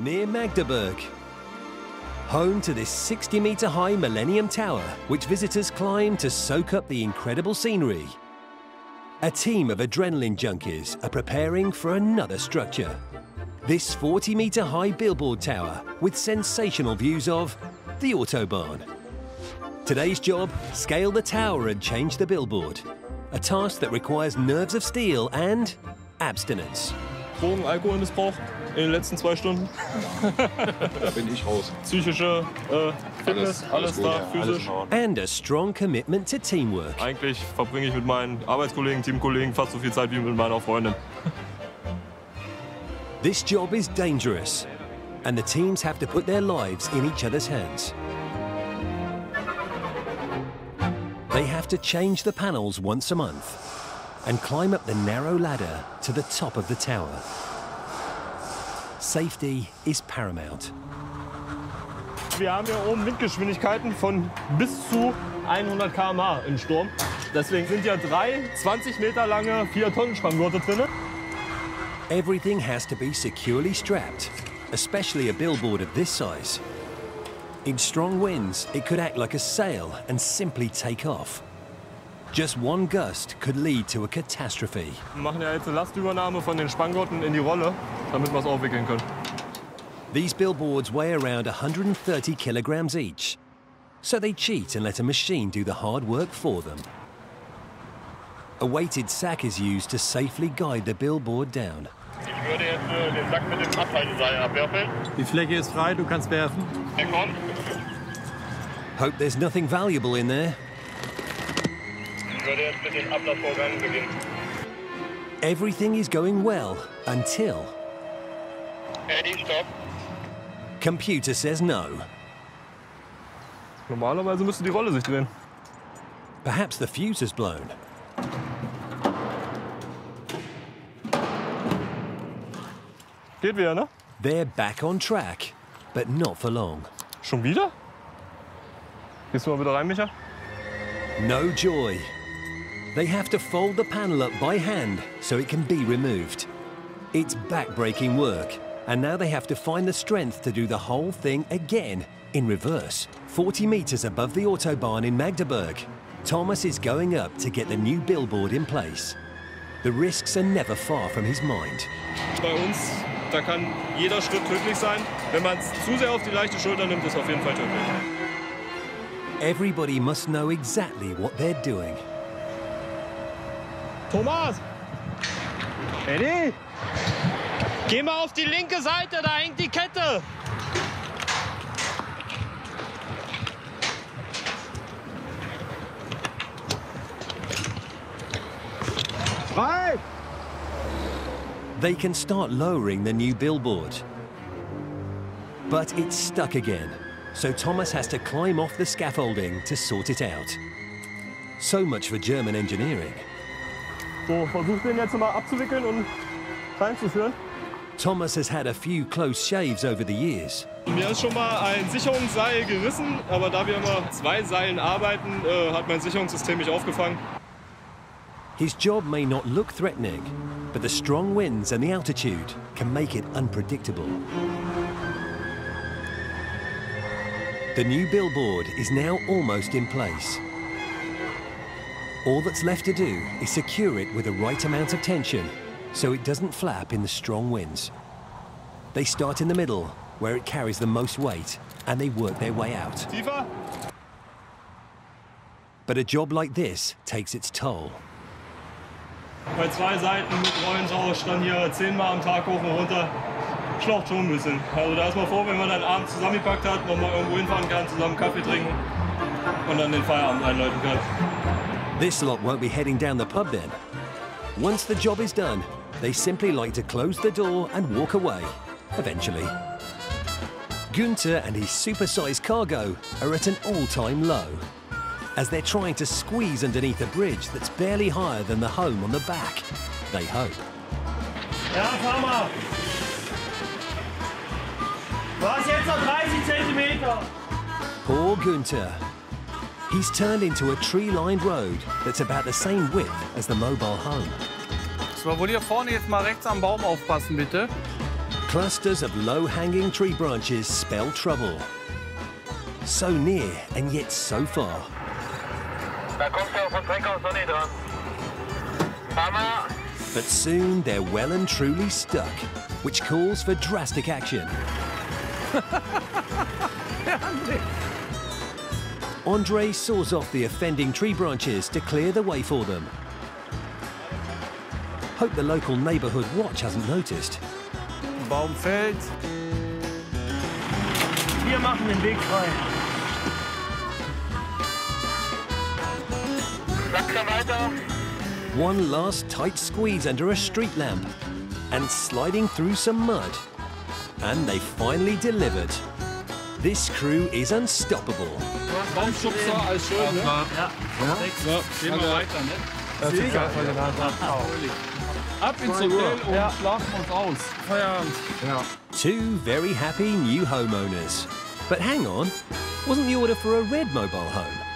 near Magdeburg. Home to this 60 metre high Millennium Tower, which visitors climb to soak up the incredible scenery. A team of adrenaline junkies are preparing for another structure. This 40 metre high billboard tower with sensational views of the Autobahn. Today's job, scale the tower and change the billboard. A task that requires nerves of steel and abstinence. Drogen, Alkoholmissbrauch in den letzten zwei Stunden. Da bin ich raus. Psychische äh, Fitness, alles, alles gut, da, ja, alles physisch. in And a strong commitment to teamwork. Eigentlich verbringe ich mit meinen Arbeitskollegen, Teamkollegen fast so viel Zeit wie mit meiner Freundin. This job is dangerous, and the teams have to put their lives in each other's hands. They have to change the panels once a month and climb up the narrow ladder to the top of the tower. Safety is paramount. Wir haben hier oben Windgeschwindigkeiten von bis zu 100 km/h im Sturm. Deswegen sind ja drei 20 Meter lange 4-Tonnen-Spanngurte drin. Everything has to be securely strapped, especially a billboard of this size. In strong winds, it could act like a sail and simply take off. Just one gust could lead to a catastrophe. Wir machen ja jetzt eine Lastübernahme von den Spanngurten in die Rolle, damit wir es aufwickeln können. These billboards weigh around 130 kilograms each, so they cheat and let a machine do the hard work for them. A weighted sack is used to safely guide the billboard down. Ich würde jetzt äh, den Sack mit dem Abhalteseil abwerfen. Die Fläche ist frei, du kannst werfen. Der kommt. Hope there's nothing valuable in there. Ich würde jetzt mit dem Ablassvorgang beginnen. Everything is going well until Eddie, stopp. computer says no. Normalerweise müsste die Rolle sich drehen. Perhaps the fuse has blown. Geht wieder, ne? They're back on track, but not for long. Schon wieder? Gehst du mal wieder rein, Micha? No joy. They have to fold the panel up by hand so it can be removed. It's backbreaking work, and now they have to find the strength to do the whole thing again in reverse. 40 meters above the Autobahn in Magdeburg, Thomas is going up to get the new billboard in place. The risks are never far from his mind. Bei uns, da kann jeder Schritt tödlich sein. Wenn man es zu sehr auf die leichte Schulter nimmt, ist es auf jeden Fall tödlich. Everybody must know exactly what they're doing. Thomas! Eddie! Geh mal auf die linke Seite, da hängt die Kette! Frei! They can start lowering the new billboard. But it's stuck again, so Thomas has to climb off the scaffolding to sort it out. So much for German engineering. So, versuch den jetzt mal abzuwickeln und reinzuführen. Thomas has had a few close shaves over the years. Mir ist schon mal ein Sicherungsseil gerissen, aber da wir immer zwei Seilen arbeiten, äh, hat mein Sicherungssystem mich aufgefangen. His job may not look threatening, but the strong winds and the altitude can make it unpredictable. The new billboard is now almost in place. All that's left to do is secure it with the right amount of tension so it doesn't flap in the strong winds. They start in the middle, where it carries the most weight, and they work their way out. But a job like this takes its toll. Bei zwei Seiten mit hier zehnmal am Tag hoch und runter. Schlaucht schon ein bisschen. Also da ist man froh, wenn man dann abends zusammengepackt hat, nochmal irgendwo hinfahren kann, zusammen Kaffee trinken und dann den Feierabend einläuten kann. This lot won't be heading down the pub then. Once the job is done, they simply like to close the door and walk away, eventually. Gunther and his supersized cargo are at an all-time low, as they're trying to squeeze underneath a bridge that's barely higher than the home on the back. They hope. Ja, fahr. Du jetzt noch 30 Zentimeter. Poor Gunther. He's turned into a tree-lined road that's about the same width as the mobile home. So, wollt ihr vorne jetzt mal rechts am Baum aufpassen, bitte? Clusters of low-hanging tree branches spell trouble. So near and yet so far. Da kommt er von Dreck aus Sonny dran. Hammer! But soon they're well and truly stuck, which calls for drastic action. Andre saws off the offending tree branches to clear the way for them. Hope the local neighbourhood watch hasn't noticed. Baum fällt. Wir machen den Weg frei. One last tight squeeze under a street lamp and sliding through some mud. And they finally delivered. This crew is unstoppable. Baumschubser, alles schön, ne? Ja. So, gehen wir weiter, ne? Das ist geil von den Ab ins Hotel und schlafen uns aus. Feierabend. Ja. Two very happy new homeowners. But hang on, wasn't the order for a red mobile home?